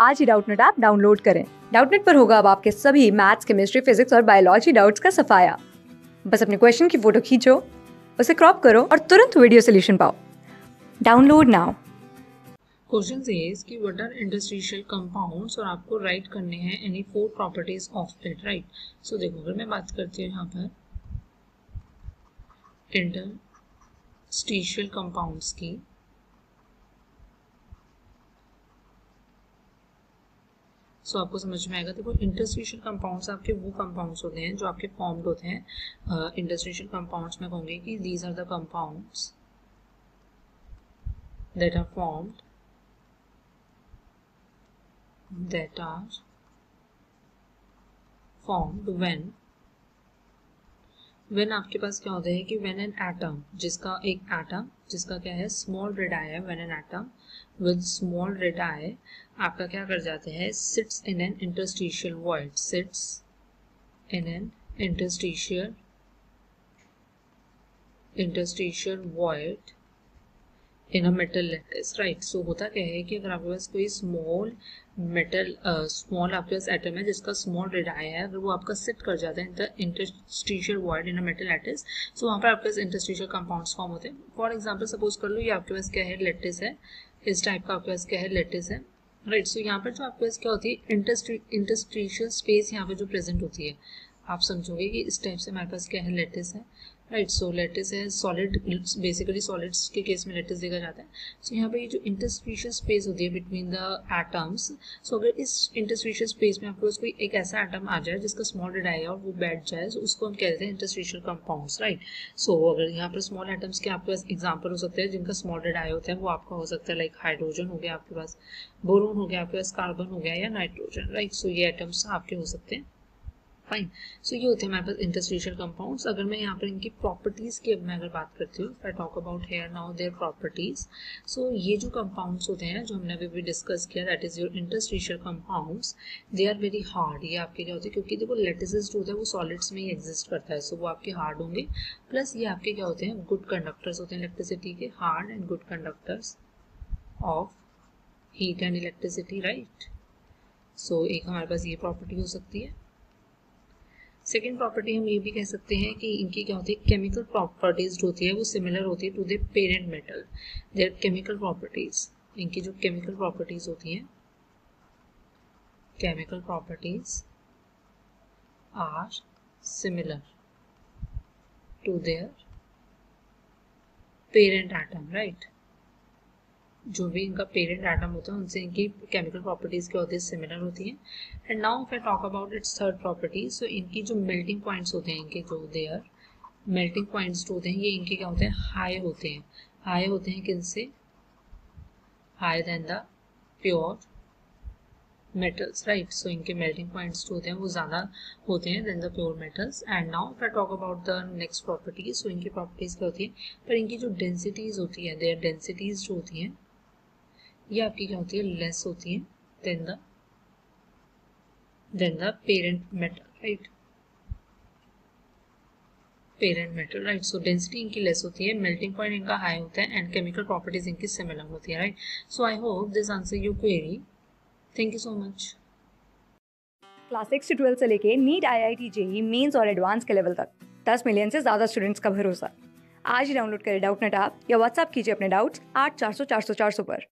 आज ही Doubtnut app download करें। डाउटनेट पर होगा अब आपके सभी मैथ्स, केमिस्ट्री, फिजिक्स और बायोलॉजी डाउट्स का सफाया। बस अपने क्वेश्चन की फ़ोटो खींचो, उसे क्रॉप करो और तुरंत वीडियो सोल्यूशन पाओ। Download now. क्वेश्चन इज़ कि व्हाट आर इंडस्ट्रियल कंपाउंड्स और आपको राइट करने हैं any four properties of it right so देखो, अगर मैं बात करती हूँ यहाँ पर इंडस्ट्रियल कंपाउंड्स की सो आपको समझ में आएगा, देखो इंटरस्टिशियल कंपाउंड्स आपके वो कंपाउंड्स होते हैं जो आपके फॉर्म्ड होते हैं। इंटरस्टिशियल कंपाउंड्स में कहूँगी कि these are the compounds that are formed, that are formed when when आपके पास क्या होता है कि वेन एन एटम जिसका एक एटम जिसका क्या है स्मॉल रेड आई है when an atom with small radii आपका क्या कर जाते हैं sits in an interstitial void sits in an interstitial interstitial void in a metal lattice right so होता क्या है कि अगर आपके पास कोई स्मॉल मेटल स्मॉल आपके पास एटम है, जिसका स्मॉल रेडाई है, अगर वो आपका सिट कर जाता है in the interstitial void in a metal lattice so वहाँ पर आपके पास इंटरस्टिशियल कंपाउंड्स फॉर्म होते हैं। फॉर एग्ज़ाम्पल सपोज़ कर लो, ये आपके पास क्या है? लेटिस है। इस टाइप का आपके पास क्या है? लेटिस है। राइट सो यहाँ पर जो आपके पास क्या होती है? इंटरस्टिशियल स्पेस यहाँ पे जो प्रेजेंट होती है। आप समझोगे कि इस टाइप से हमारे पास क्या है? लेटिस है। राइट सो लेटिस है सॉलिड बेसिकली सॉलिड्स के केस में लेटिस देखा जाता है। सो so, यहाँ पे ये जो इंटरस्पिशियल स्पेस होती है बिटवीन द एटम्स सो अगर इस इंटरस्पिशियल स्पेस में आपके कोई एक ऐसा एटम आ जाए जिसका स्मॉल रेड आए और वो बैठ जाए so उसको हम कहते हैं इंटरस्पिशियल कंपाउंड्स राइट सो अगर यहाँ पर स्मॉल एटम्स के आपके पास एग्ज़ाम्पल हो सकते हैं जिनका स्मॉल रेड आए होते हैं वो आपका हो सकता है लाइक हाइड्रोजन हो गया आपके पास बोरोन हो गया आपके पास कार्बन हो गया या नाइट्रोजन राइट सो ये एटम्स आपके हो सकते हैं। फाइन सो ये होते हैं हमारे पास इंटरस्टिशियल कंपाउंड्स अगर मैं यहाँ पर इनकी प्रॉपर्टीज़ की मैं अगर बात करती हूँ I talk about here now their properties so ये जो कंपाउंड्स होते हैं, जो हमने अभी भी डिस्कस किया that is your interstitial compounds they are very hard ये आपके क्या होते हैं क्योंकि देखो लेटिस जो होता है वो सॉलिड्स में ही एग्जिस्ट करता है सो so वो आपके हार्ड होंगे. प्लस ये आपके क्या होते हैं गुड कंडक्टर्स होते हैं इलेक्ट्रिसिटी के hard and good conductors of heat and electricity right so एक हमारे पास ये प्रॉपर्टी हो सकती है. सेकेंड प्रॉपर्टी हम ये भी कह सकते हैं कि इनकी क्या होती है केमिकल प्रॉपर्टीज़ जो होती है, वो सिमिलर होती है to the parent metal their chemical properties इनकी जो केमिकल प्रॉपर्टीज़ होती हैं chemical properties are similar to their parent atom right जो भी इनका पेरेंट एटम होता है, उनसे इनकी केमिकल प्रॉपर्टीज़ क्या होती है सिमिलर होती है। And now if I talk about its third properties so इनकी जो मेल्टिंग पॉइंट्स होते हैं, इनके जो दे आर मेल्टिंग पॉइंट्स जो होते हैं, ये इनके क्या होते हैं हाई होते हैं। हाई होते हैं किन से? High then the pure metals right so इनके मेल्टिंग पॉइंट्स जो होते हैं, वो ज़्यादा होते हैं then the pure metals and now if I talk about the next properties so इनकी प्रॉपर्टीज़ क्या होती है? पर इनकी जो डेंसिटीज होती है देयर डेंसिटीज जो होती हैं ये आपकी क्या होती है? लेस होती है then the then the parent metal right parent metal right so density इनकी लेस होती है मेल्टिंग पॉइंट इनका हाई होता है एंड केमिकल प्रॉपर्टीज़ इनकी सिमिलर होती है right so I hope this answer you query thank you so much class six से ट्वेल्थ से लेके NEET I I T JEE mains और एडवांस के लेवल तक, दस मिलियन से ज़्यादा स्टूडेंट्स का भरोसा। आज ही डाउनलोड करें डाउट नेट आप या व्हाट्सअप कीजिए अपने डाउट्स आठ चार सौ चार सौ चार सौ पर।